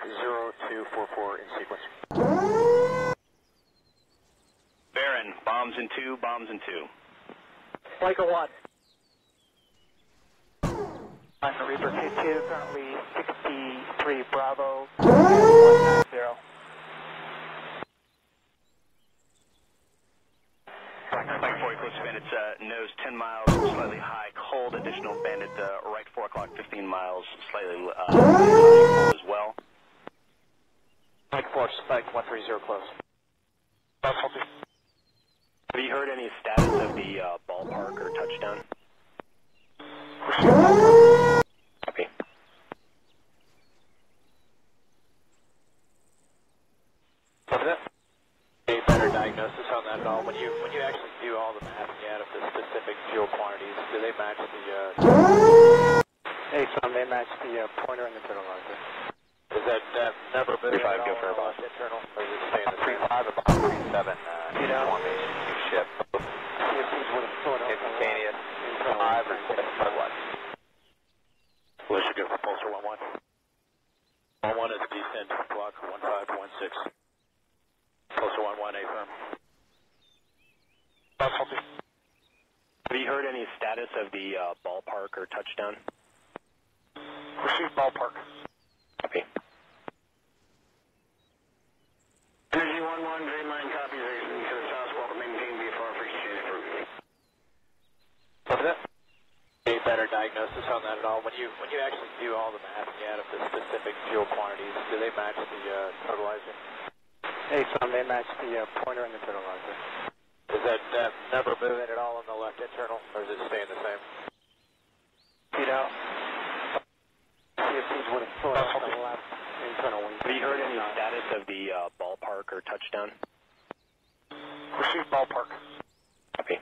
0244 in sequence. Baron, bombs in two, bombs in two. Michael 1. I'm the Reaper 2-2, currently 63 Bravo, 190. Mike 4 Eclipse Bandit, uh, nose 10 miles, slightly high, cold, additional Bandit, uh, right 4 o'clock, 15 miles, slightly uh, cold as well. Mike 4, Spike 130 close. Have you heard any status of the uh, ballpark or touchdown? Copy. What's that? A better diagnosis on that at all? When you when you actually do all the mapping out of the specific fuel quantities, do they match the? Uh, Hey, son, they match the uh, pointer and the totalizer. Is that that number moving Three five, at go for it, internal, or is it staying the Three five about three seven uh, You know? formation you ship CFCs would have thought instantaneous five or six or what? Let's go for Pulsar 1 1. 1 1 is descend block 1516. Pulsar 1 1, A firm. Have you heard any status of the uh, ballpark or touchdown? Receive ballpark. Copy. Energy 1-1, J line copies, exiting to the south, squawk, maintain VFR for exchange approved. What's that? A better diagnosis on that at all? When you when you actually do all the mapping out of the specific fuel quantities, do they match the uh, totalizer? Hey, son, they match the uh, pointer and the totalizer. Is that that number moving at all on the left internal, or is it staying the same? You know, what it's sort of the internal wing. Have you heard any status of the uh, ballpark or touchdown? Received ballpark. Okay.